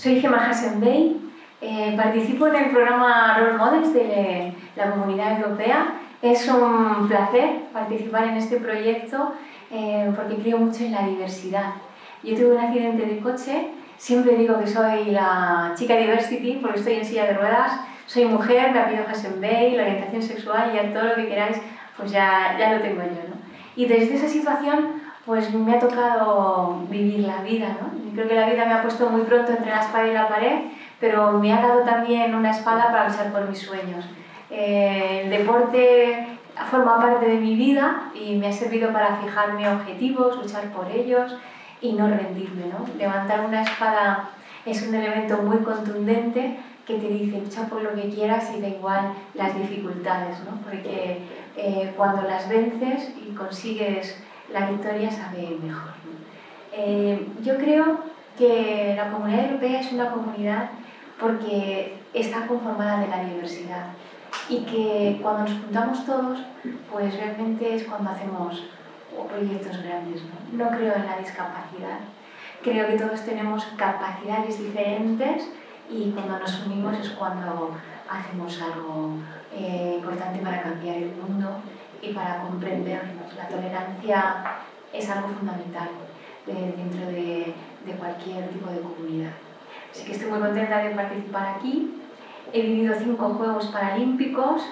Soy Gemma Hassenbey, eh, participo en el programa Role Models de la Comunidad Europea. Es un placer participar en este proyecto eh, porque creo mucho en la diversidad. Yo tuve un accidente de coche, siempre digo que soy la chica diversity porque estoy en silla de ruedas, soy mujer, me apellido Hassenbey, la orientación sexual y todo lo que queráis, pues ya, ya lo tengo yo. ¿no? Y desde esa situación pues me ha tocado vivir la vida, ¿no? creo que la vida me ha puesto muy pronto entre la espada y la pared, pero me ha dado también una espada para luchar por mis sueños. Eh, el deporte forma parte de mi vida y me ha servido para fijarme objetivos, luchar por ellos y no rendirme. ¿no? Levantar una espada es un elemento muy contundente que te dice lucha por lo que quieras y da igual las dificultades, ¿no? porque eh, cuando las vences y consigues la victoria sabe mejor. Eh, yo creo que la comunidad europea es una comunidad porque está conformada de la diversidad y que cuando nos juntamos todos, pues realmente es cuando hacemos proyectos grandes. ¿no? no creo en la discapacidad. Creo que todos tenemos capacidades diferentes y cuando nos unimos es cuando hacemos algo eh, importante para cambiar el mundo y para comprendernos. La tolerancia es algo fundamental dentro de, de, cualquier tipo de comunidad. Así que estoy muy contenta de participar aquí. He vivido cinco Juegos Paralímpicos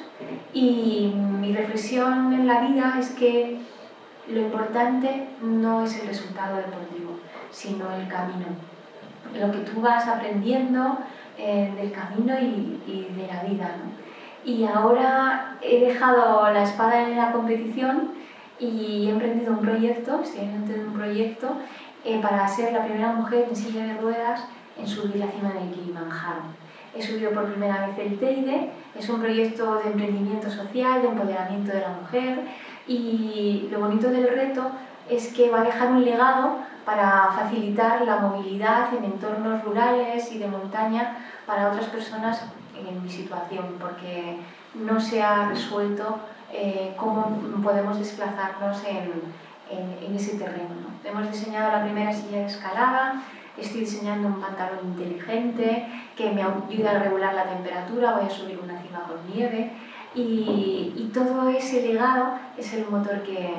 y mi reflexión en la vida es que lo importante no es el resultado deportivo, sino el camino. Lo que tú vas aprendiendo eh, del camino y, y de la vida. ¿no? Y ahora he dejado la espada en la competición y he emprendido un proyecto, estoy en un proyecto eh, para ser la primera mujer en silla de ruedas en subir la cima del Kilimanjaro. He subido por primera vez el TEIDE, es un proyecto de emprendimiento social, de empoderamiento de la mujer y lo bonito del reto es que va a dejar un legado para facilitar la movilidad en entornos rurales y de montaña para otras personas en mi situación, porque no se ha resuelto eh, cómo podemos desplazarnos en, en, en ese terreno. ¿no? Hemos diseñado la primera silla de escalada, estoy diseñando un pantalón inteligente que me ayuda a regular la temperatura, voy a subir una cima con nieve y, y todo ese legado es el motor que,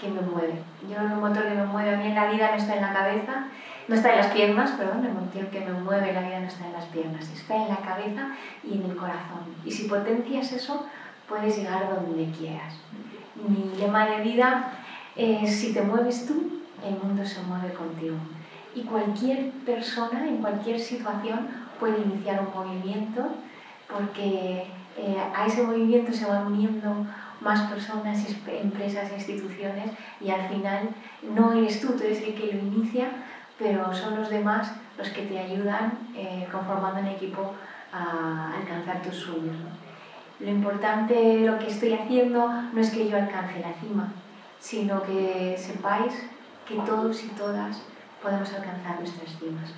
que me mueve. Yo el motor que me mueve a mí en la vida no está en la cabeza, no está en las piernas, perdón, el motor que me mueve la vida no está en las piernas, está en la cabeza y en el corazón. Y si potencias eso, puedes llegar donde quieras. Mi lema de vida es, si te mueves tú, el mundo se mueve contigo. Y cualquier persona, en cualquier situación, puede iniciar un movimiento porque eh, a ese movimiento se van uniendo más personas, empresas, instituciones y al final no eres tú, tú eres el que lo inicia, pero son los demás los que te ayudan eh, conformando un equipo a alcanzar tus sueños. Lo importante lo que estoy haciendo no es que yo alcance la cima, sino que sepáis que todos y todas podemos alcanzar nuestras cimas.